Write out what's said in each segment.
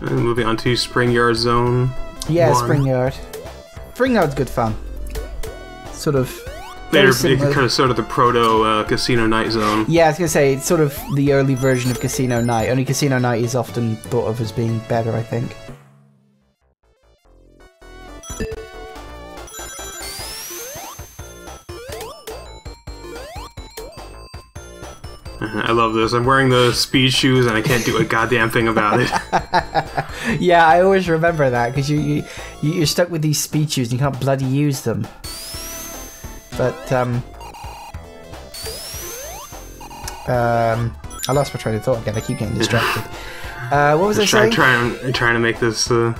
And moving on to Spring Yard Zone. Yeah, one. Spring Yard. Spring Yard's good fun. Sort of. They're very kind of sort of the proto uh, Casino Night Zone. Yeah, I was gonna say it's sort of the early version of Casino Night. Only Casino Night is often thought of as being better, I think. I. I'm wearing the speed shoes and I can't do a goddamn thing about it. Yeah, I always remember that because you, you you- you're stuck with these speed shoes and you can't bloody use them. But um, um, I lost my train of thought again. I keep getting distracted. Uh, what was I Try, saying? trying, trying to make this uh,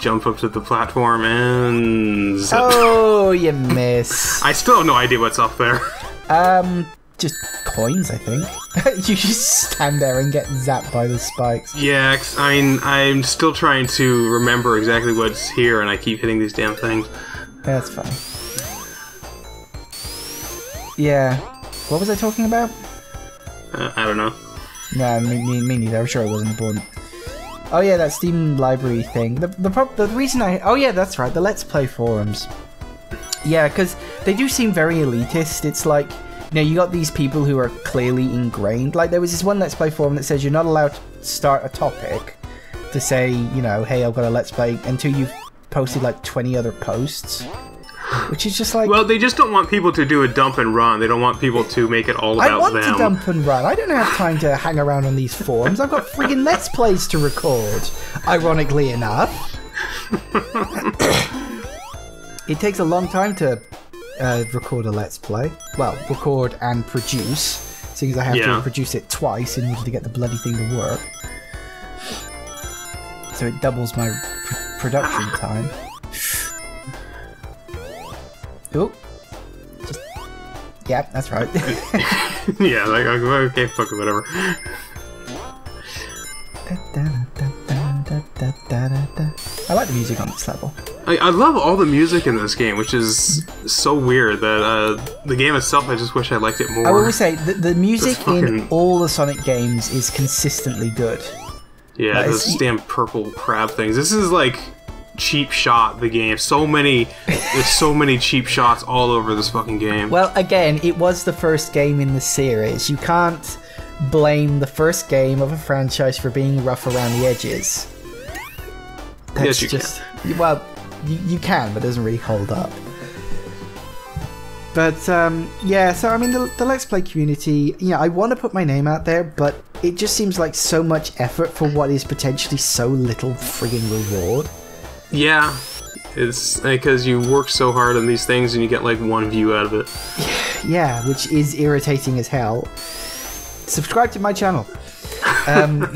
jump up to the platform and. Oh, you miss. I still have no idea what's up there. Um, just coins, I think. you just stand there and get zapped by the spikes. Yeah, I mean, I'm still trying to remember exactly what's here, and I keep hitting these damn things. That's fine. Yeah. What was I talking about? Uh, I don't know. No, me, me, me neither. I'm sure it wasn't important. Oh yeah, that Steam library thing. The the, prob- the reason I oh yeah, that's right. The Let's Play forums. Yeah, because they do seem very elitist. It's like know you got these people who are clearly ingrained. Like there was this one Let's Play forum that says you're not allowed to start a topic to say you know hey I've got a Let's Play until you've posted like 20 other posts, which is just like Well, they just don't want people to do a dump and run. They don't want people to make it all about them. I want them. to dump and run. I don't have time to hang around on these forums. I've got friggin' Let's Plays to record. Ironically enough. it takes a long time to uh, record a Let's Play. Well, record and produce, seeing as I have Yeah. to produce it twice in order to get the bloody thing to work. So it doubles my pr- production time. Oh. Just, yeah, that's right. yeah, like okay, fuck it, whatever. I like the music on this level. I, I love all the music in this game, which is so weird that uh, the game itself. I just wish I liked it more. I will always say the, the music in all the Sonic games is consistently good. Yeah, That those damn purple crab things. This is like cheap shot the game. So many there's so many cheap shots all over this fucking game. Well, again, it was the first game in the series. You can't blame the first game of a franchise for being rough around the edges. Yes, you just well, you, you can, but it doesn't really hold up. But um, yeah, so I mean, the, the Let's Play community, you know, I want to put my name out there, but it just seems like so much effort for what is potentially so little friggin' reward. yeah. It's because you work so hard on these things and you get like one view out of it. Yeah, which is irritating as hell. Subscribe to my channel. Um,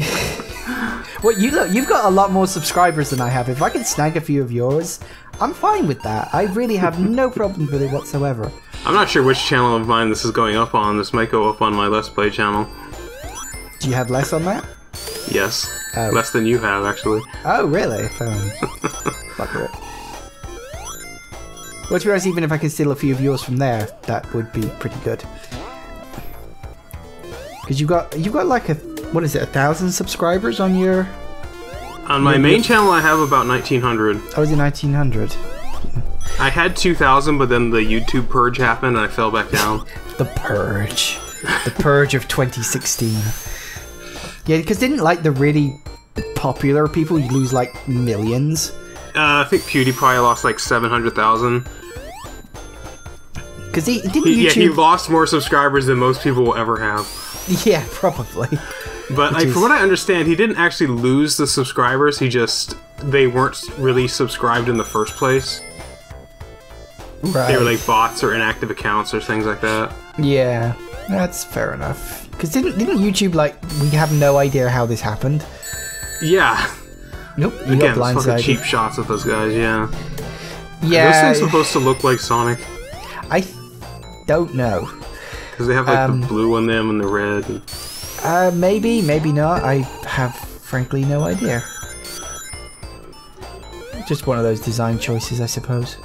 well, you look, you've got a lot more subscribers than I have. If I can snag a few of yours, I'm fine with that. I really have no problem with it whatsoever. I'm not sure which channel of mine this is going up on. This might go up on my Let's Play channel. Do you have less on that? Yes. Oh. Less than you have, actually. Oh, really? Um, fuck it. Well, to be honest, even if I can steal a few of yours from there, that would be pretty good. Because you've got you've got like a what is it, a thousand subscribers on your On my main channel, I have about 1900. Oh, is it 1900? I had 2000, but then the YouTube purge happened and I fell back down. The Purge. The Purge of 2016. Yeah, because didn't like the really popular people you lose like millions? Uh, I think PewDiePie lost like 700,000. Because he didn't He, yeah, he lost more subscribers than most people will ever have. Yeah, probably. But like, is- from what I understand, he didn't actually lose the subscribers. He just they weren't really subscribed in the first place. Right. They were like bots or inactive accounts or things like that. Yeah, that's fair enough. Because didn't didn't YouTube like we have no idea how this happened? Yeah. Nope. You Again, got fucking cheap shots of those guys. Yeah. Yeah, Those things supposed to look like Sonic I don't know. because they have like Um, the blue on them and the red. And... Uh, maybe, maybe not. I have frankly no idea. Just one of those design choices, I suppose.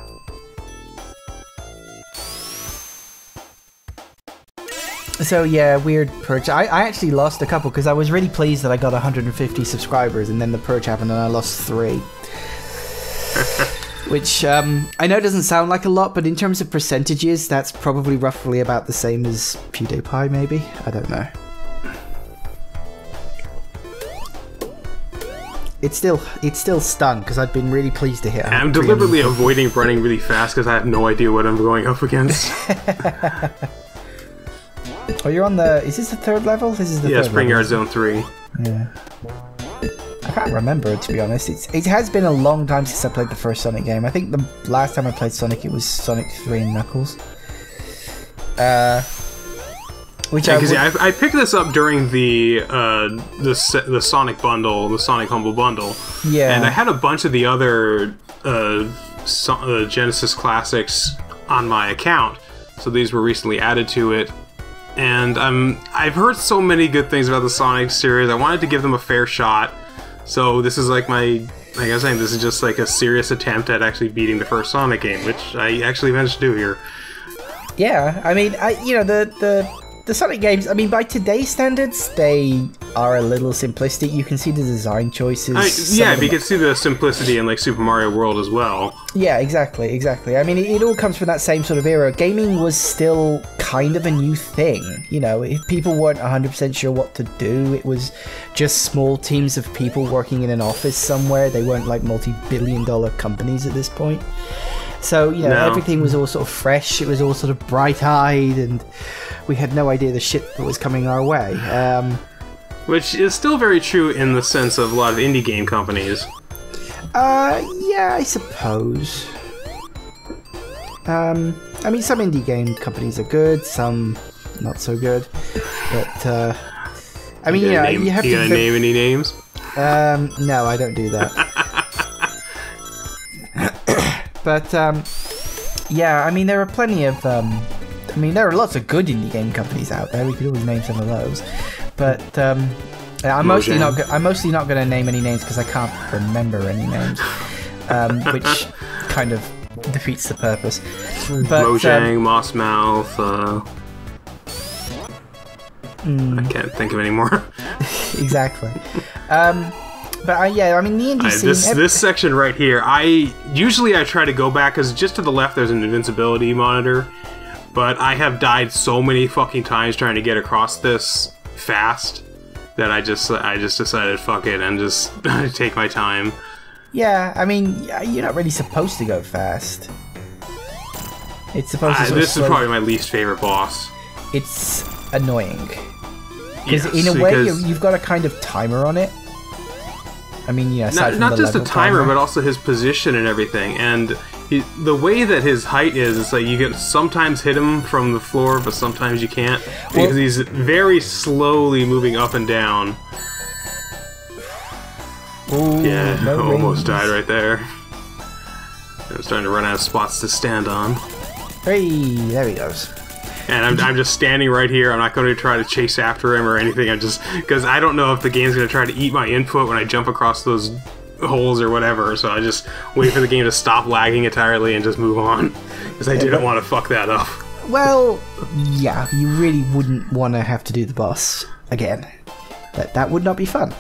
So yeah, weird purge. I, I actually lost a couple because I was really pleased that I got 150 subscribers, and then the purge happened, and I lost three. Which um, I know doesn't sound like a lot, but in terms of percentages, that's probably roughly about the same as PewDiePie. Maybe I don't know. It's still it's still stung because I've been really pleased to hit. I'm deliberately avoiding running really fast because I have no idea what I'm going up against. Oh, you're on the. Is this the third level? This is the yeah, third Spring level. Yard Zone 3. Yeah. I can't remember to be honest. It's it has been a long time since I played the first Sonic game. I think the last time I played Sonic it was Sonic 3 and Knuckles. Uh which I, Because would, yeah, I, I picked this up during the uh, the the Sonic bundle, the Sonic Humble bundle, yeah. and I had a bunch of the other uh, so- uh, Genesis classics on my account, so these were recently added to it. And um, I've heard so many good things about the Sonic series. I wanted to give them a fair shot, so this is like my. Like I was saying, this is just like a serious attempt at actually beating the first Sonic game, which I actually managed to do here. yeah, I mean, I you know the the the Sonic games, I mean by today's standards, they are a little simplistic. You can see the design choices. I, yeah, you can see the simplicity in like Super Mario World as well. Yeah, exactly, exactly. I mean, it, it all comes from that same sort of era. Gaming was still kind of a new thing. You know, if people weren't 100% sure what to do. It was just small teams of people working in an office somewhere. They weren't like multi billion dollar companies at this point. So, you know, No. everything was all sort of fresh. It was all sort of bright eyed, and we had no idea the shit that was coming our way. Um, Which is still very true in the sense of a lot of indie game companies. Uh, yeah, I suppose. Um, I mean, some indie game companies are good, some not so good. But, uh, I mean, You yeah, name, you have you to. gonna name any names? Um, no, I don't do that. But um, yeah, I mean there are plenty of um, I mean there are lots of good indie game companies out there. We could always name some of those. But um, I'm mostly not. Go- I'm mostly not going to name any names because I can't remember any names, um, which kind of defeats the purpose. But um, Mojang, Mossmouth, uh, Hmm. I can't think of any more. exactly. Um, but uh, yeah, I mean the indie scene. this this section right here, I usually I try to go back because just to the left there's an invincibility monitor, but I have died so many fucking times trying to get across this fast that I just I just decided fuck it and just take my time. Yeah, I mean, you're not really supposed to go fast. It's supposed to Uh, this is probably my least favorite boss. It's annoying. Because Yes, in a way, because- you've got a kind of timer on it. I mean, yeah, not, not the just a level timer, but also his position and everything. And he, the way that his height is, it's like you can sometimes hit him from the floor, but sometimes you can't because Well- he's very slowly moving up and down. Ooh, Yeah, no almost died right there. I was starting to run out of spots to stand on. Hey, there he goes. And I'm, I'm just standing right here. I'm not going to try to chase after him or anything. I'm just because I don't know if the game's going to try to eat my input when I jump across those holes or whatever. So I just wait for the game to stop lagging entirely and just move on because I didn't want to fuck that up. Well, yeah, you really wouldn't want to have to do the boss again. That that would not be fun.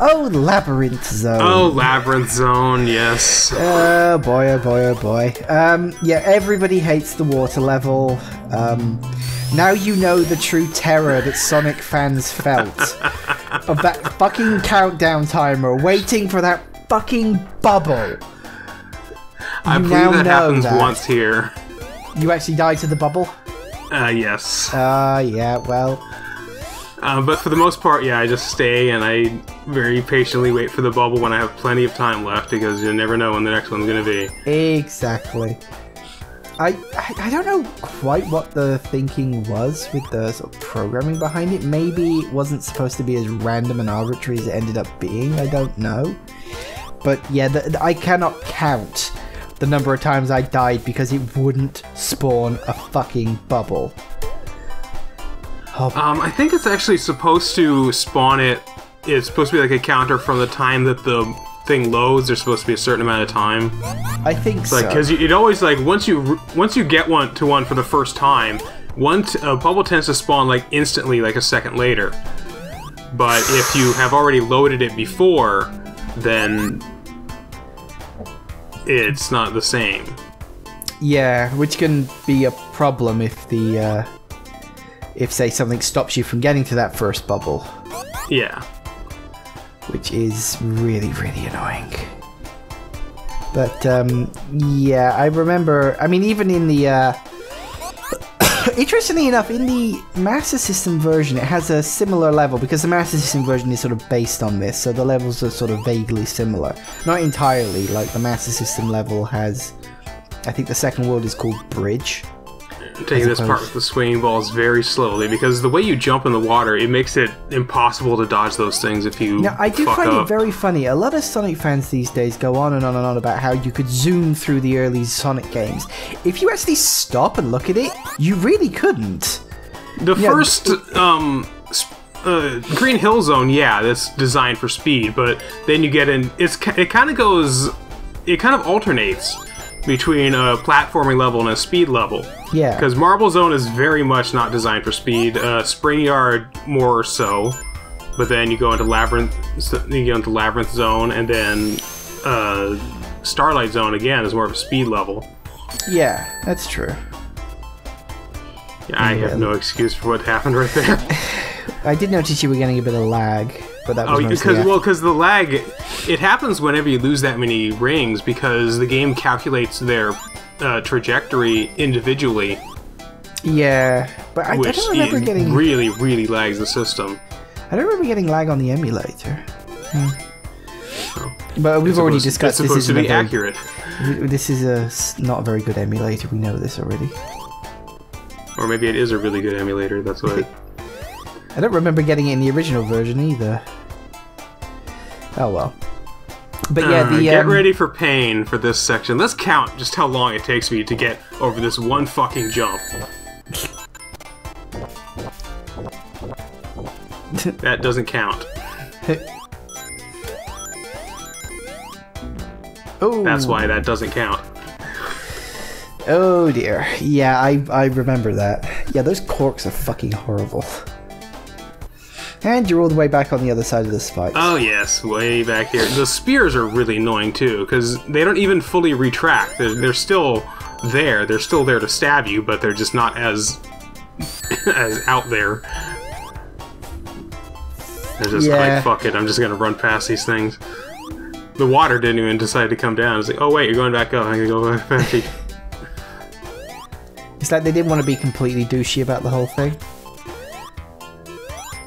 Oh, labyrinth zone. Oh, Labyrinth Zone, yes. Oh boy, oh boy, oh boy. Um, yeah, everybody hates the water level. Um, now you know the true terror that Sonic fans felt of that fucking countdown timer waiting for that fucking bubble. I You believe now that happens that. once here. You actually died to the bubble? Uh, yes. Ah, yeah, well, Uh, but for the most part, yeah, I just stay and I very patiently wait for the bubble when I have plenty of time left because you never know when the next one's going to be. exactly. I, I I don't know quite what the thinking was with the sort of programming behind it. Maybe it wasn't supposed to be as random and arbitrary as it ended up being. I don't know. But yeah, the, the- I cannot count the number of times I died because it wouldn't spawn a fucking bubble. Oh, Um, I think it's actually supposed to spawn it. It's supposed to be like a counter from the time that the thing loads. There's supposed to be a certain amount of time, I think like so. because it always like once you once you get one to one for the first time, one bubble tends to spawn like instantly, like a second later. But if you have already loaded it before, then it's not the same. Yeah, which can be a problem if the uh, if say something stops you from getting to that first bubble, Yeah. Which is really really annoying. But um, yeah, I remember. I mean, even in the uh, interestingly enough, in the Master System version, it has a similar level because the Master System version is sort of based on this, so the levels are sort of vaguely similar. Not entirely. Like the Master System level has, I think the second world is called Bridge. Taking this part with the swinging balls very slowly because the way you jump in the water, it makes it impossible to dodge those things if you Now, I do find up. it very funny. A lot of Sonic fans these days go on and on and on about how you could zoom through the early Sonic games. If you actually stop and look at it, you really couldn't. The Yeah, first um, uh, Green Hill Zone, yeah, that's designed for speed, but then you get in. It's it kind of goes, it kind of alternates between a platforming level and a speed level. Yeah. Because Marble Zone is very much not designed for speed. Uh, Spring Yard more so, but then you go into Labyrinth, you go into Labyrinth Zone, and then uh, Starlight Zone again is more of a speed level. Yeah, that's true. I have no excuse for what happened right there. I did notice you were getting a bit of lag, but that was Oh, because well, because the lag, it happens whenever you lose that many rings because the game calculates their uh, trajectory individually, yeah, but I, I don't remember it getting. really, really lags the system. I don't remember getting lag on the emulator. Oh. But we've It's already supposed- discussed It's this supposed to be very- accurate. This is a not a very good emulator. We know this already. Or maybe it is a really good emulator. That's what. I don't remember getting it in the original version either. Oh well. But yeah, Uh, the get um, ready for pain for this section. Let's count just how long it takes me to get over this one fucking jump. That doesn't count. oh, That's why that doesn't count. Oh dear. Yeah, I I remember that. Yeah, those corks are fucking horrible. And you're all the way back on the other side of the spikes. Oh yes, way back here. The spears are really annoying too because they don't even fully retract. They're, they're still there. They're still there to stab you, but they're just not as as out there. They're just Yeah. like fuck it. I'm just gonna run past these things. The water didn't even decide to come down. It's like, oh wait, you're going back up. I'm gonna go back. back. It's like they didn't want to be completely douchey about the whole thing.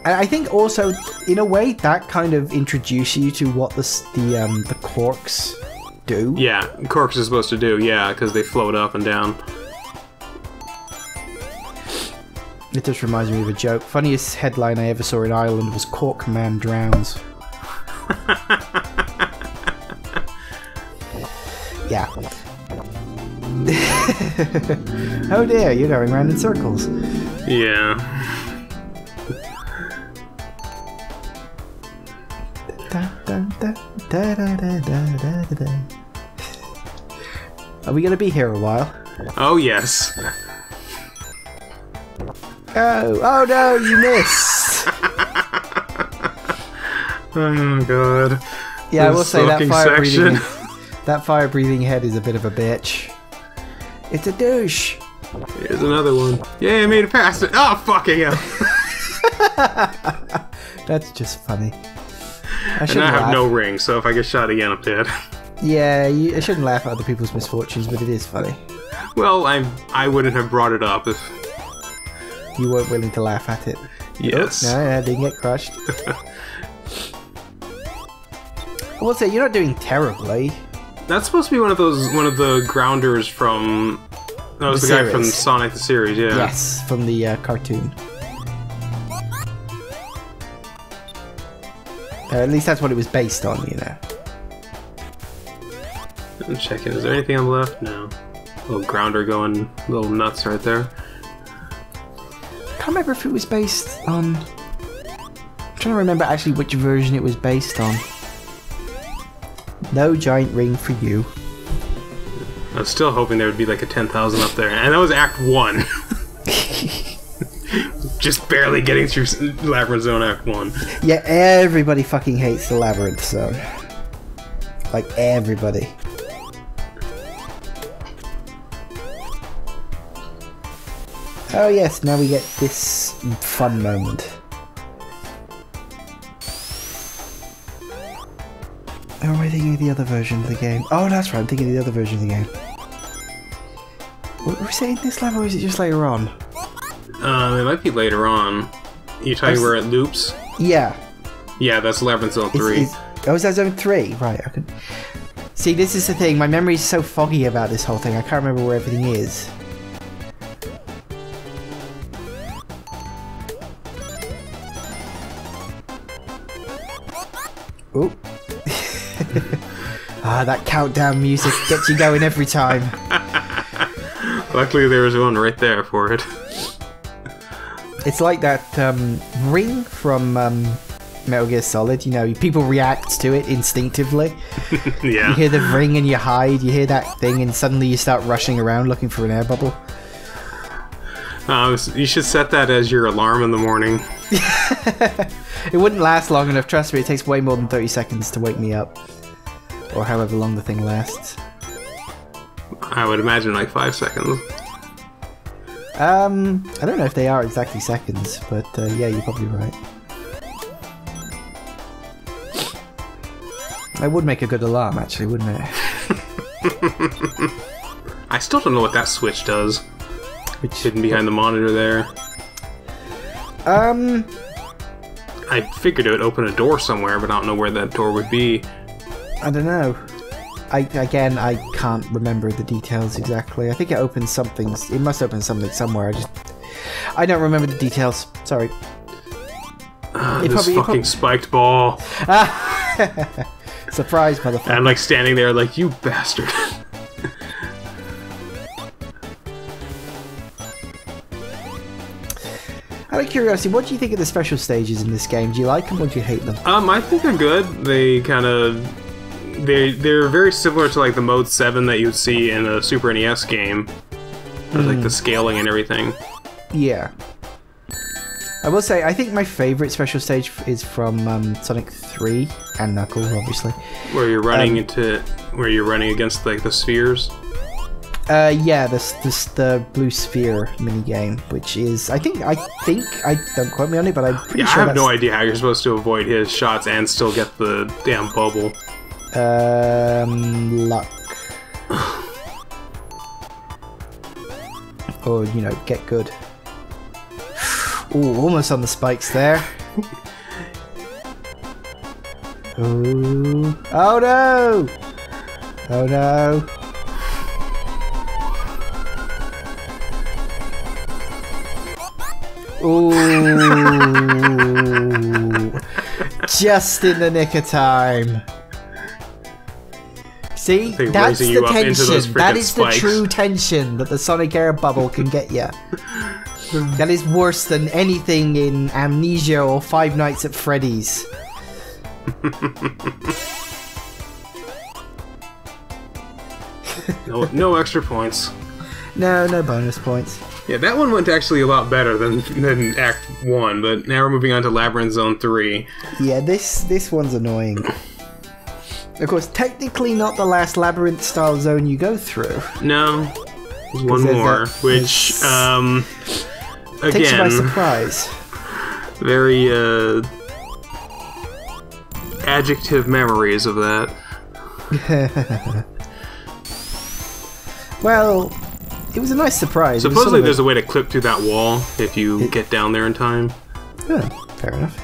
And I think also, in a way, that kind of introduces you to what the the um the corks do. yeah, corks are supposed to do. Yeah, because they float up and down. It just reminds me of a joke. Funniest headline I ever saw in Ireland was "Cork Man drowns." yeah. oh dear, you're going round in circles. Yeah. Are we gonna be here a while? Oh yes. Oh, oh no, you missed! Oh god. Yeah, I will say that fire breathing, that fire breathing head is a bit of a bitch. It's a douche. Here's another one. Yeah, I made it past it. Oh, fucking hell. That's just funny. I And I have laugh. no ring, so if I get shot again, I'm dead. Yeah, you, I shouldn't laugh at other people's misfortunes, but it is funny. Well, I I wouldn't have brought it up if. You weren't willing to laugh at it. Yes. No, I didn't get crushed. I will say you're not doing terribly. That's supposed to be one of those one of the grounders from. That was The the, guy from. Sonic the series, yeah. Yes, from the uh, cartoon. Uh, at least that's what it was based on, you know. I'm checking. Is there anything on the left? No. Little grounder going little nuts right there. I can't remember if it was based on. I'm trying to remember actually which version it was based on. No giant ring for you. I was still hoping there would be like a 10,000 up there, and that was Act 1. just barely getting through Labyrinth Zone Act 1. Yeah, everybody fucking hates the labyrinth zone. Like everybody. Oh yes, now we get this fun moment. Or am I thinking of the other version of the game? Oh, that's right, I'm thinking of the other version of the game. Were we saying this level, or is it just later on? Uh, it might be later on. You tell me I've where it loops? Yeah. Yeah, that's Labyrinth Zone It's, 3. it's, oh, is that zone three? Right, I could... See, this is the thing, my memory is so foggy about this whole thing, I can't remember where everything is. Ah, that countdown music gets you going every time. Luckily, there was one right there for it. It's like that um, ring from um, Metal Gear Solid. You know, people react to it instinctively. You hear the ring and you hide. You hear that thing, and suddenly you start rushing around looking for an air bubble. Uh, you should set that as your alarm in the morning. It wouldn't last long enough. Trust me, it takes way more than thirty seconds to wake me up, or however long the thing lasts. I would imagine like five seconds. Um, I don't know if they are exactly seconds, but uh, yeah, you're probably right. That would make a good alarm, actually, wouldn't it? I still don't know what that switch does. Which Hidden behind the monitor there. um, I figured it would open a door somewhere, but I don't know where that door would be. I don't know. I again, I can't remember the details exactly. I think it opens something. It must open something somewhere. I just, I don't remember the details. Sorry. Uh, It this probably- fucking prob- spiked ball. Surprise, motherfucker. And I'm like standing there like, you bastard. Out of curiosity, what do you think of the special stages in this game? Do you like them or do you hate them? um, I think they're good. They kind of... They, they're very similar to like the Mode 7 that you'd see in a Super NES game. With, like the scaling and everything. Yeah. I will say, I think my favorite special stage is from um, Sonic 3 and Knuckles, obviously. Where you're running Um, into... Where you're running against like the spheres. Uh, yeah, this this the blue sphere mini game, which is I think I think I don't quote me on it, but I'm pretty Yeah, I sure have no idea how you're supposed to avoid his shots and still get the damn bubble. Um, luck. or, you know, get good. Ooh, almost on the spikes there. Ooh. Oh no! Oh no. Ooh. Just in the nick of time. See, that's the you up into those tension. That is is the true tension that the Sonic Air Bubble can get you. that is worse than anything in Amnesia or Five Nights at Freddy's. No, no extra points. No, no bonus points. Yeah, that one went actually a lot better than, than Act 1, but now we're moving on to Labyrinth Zone 3. Yeah, this this one's annoying. Of course, technically not the last labyrinth style zone you go through. No, there's one more, that- which, um, Takes you by again, surprise. very, uh, adjective memories of that. Well, it was a nice surprise. Supposedly sort there's of a way to clip through that wall if you It- get down there in time. yeah, fair enough.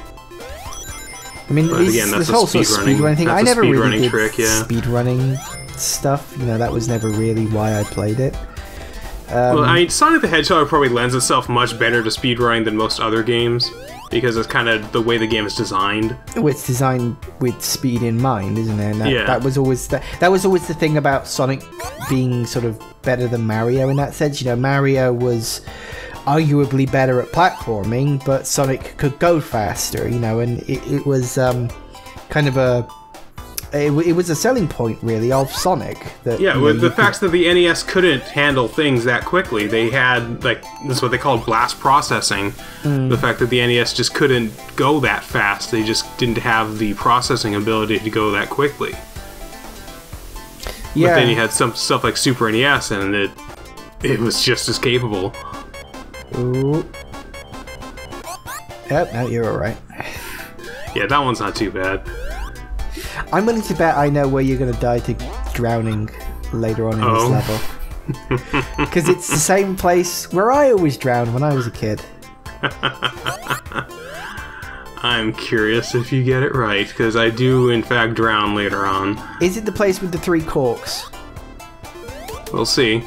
I mean, But this, again, that's this a whole sort of speedrunning- thing. I a never really speedrunning did trick, yeah. speedrunning stuff. You know, that was never really why I played it. Um, Well, I mean, Sonic the Hedgehog probably lends itself much better to speedrunning than most other games because it's kind of the way the game is designed. It's designed with speed in mind, isn't it? That, Yeah. that was always the, that was always the thing about Sonic being sort of better than Mario in that sense. You know, Mario was arguably better at platforming, but Sonic could go faster. You know, and it, it was um, kind of a it, it was a selling point really of Sonic. That Yeah, you know, with the could- fact that the NES couldn't handle things that quickly, they had like this is what they called blast processing. Hmm. The fact that the NES just couldn't go that fast, they just didn't have the processing ability to go that quickly. yeah, But then you had some stuff like Super NES, and it it was just as capable. Ooh. Yep, no, you're all right. Yeah, that one's not too bad. I'm willing to bet I know where you're going to die to drowning later on in Oh. this level. Because it's the same place where I always drowned when I was a kid. I'm curious if you get it right, because I do in fact drown later on. Is it the place with the three corks? We'll see.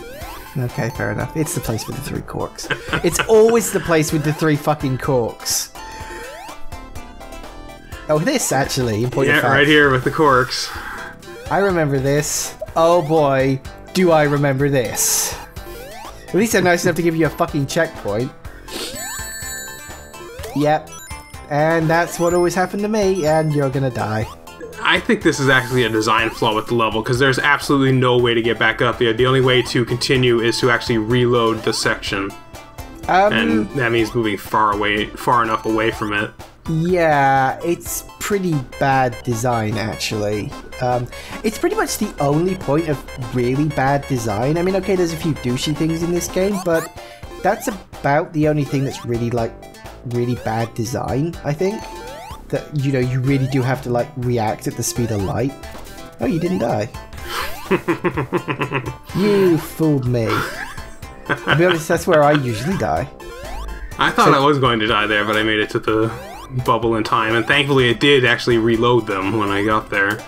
Okay, fair enough. It's the place with the three corks. it's always the place with the three fucking corks. Oh, this actually, in point of Yeah, right here with the corks. I remember this. Oh boy, do I remember this. At least they're nice enough to give you a fucking checkpoint. Yep. And that's what always happened to me, and you're gonna die. I think this is actually a design flaw with the level because there's absolutely no way to get back up there. The only way to continue is to actually reload the section, Um, and that means moving far away, far enough away from it. yeah, it's pretty bad design, actually. Um, it's pretty much the only point of really bad design. I mean, okay, there's a few douchey things in this game, but that's about the only thing that's really, like, really bad design, I think. That, you know, you really do have to, like, react at the speed of light. Oh, you didn't die. you fooled me. I'll be honest, that's where I usually die. I thought I was going to die there, but I made it to the bubble in time, and thankfully it did actually reload them when I got there.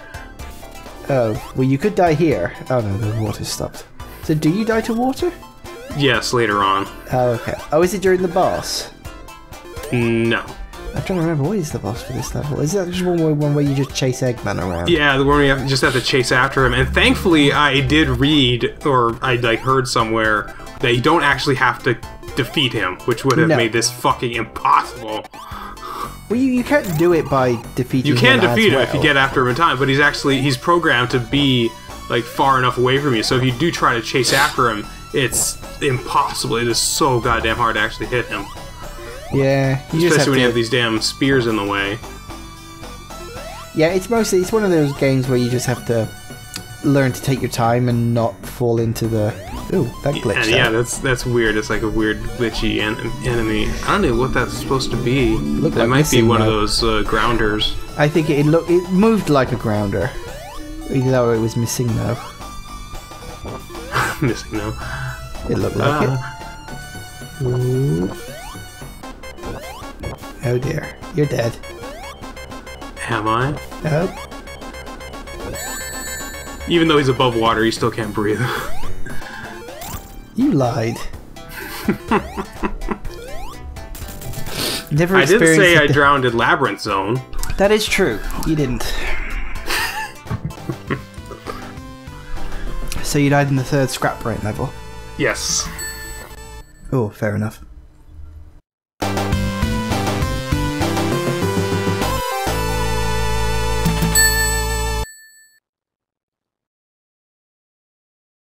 Oh, well, you could die here. Oh no, the water stopped. So, do you die to water? Yes, later on. Oh, okay. Oh, is it during the boss? Mm, no. I'm trying to remember what is the boss for this level. Is that just one where, one where you just chase Eggman around? Yeah, the one where you have, just have to chase after him. And thankfully, I did read, or I like heard somewhere, that you don't actually have to defeat him, which would have No. made this fucking impossible. Well, you, you can't do it by defeating. You can him defeat him if you get after him in time, but he's actually he's programmed to be like far enough away from you. So if you do try to chase after him, it's impossible. It is so goddamn hard to actually hit him, Yeah, you just especially have when to. you have these damn spears in the way. Yeah, it's mostly it's one of those games where you just have to learn to take your time and not fall into the. Ooh, that glitch. And yeah, that's that's weird. It's like a weird glitchy en- enemy. I don't know what that's supposed to be. Looked that like might be one of those uh, grounders. I think it looked it moved like a grounder, even though it was missing though. Missing now. It looked like Uh, it. Ooh. Oh dear, you're dead. am I? Oh, Even though he's above water, he still can't breathe. you lied. Never I did say I drowned in Labyrinth Zone. That is true. You didn't. so you died in the third scrap brain level. Yes. Oh, fair enough.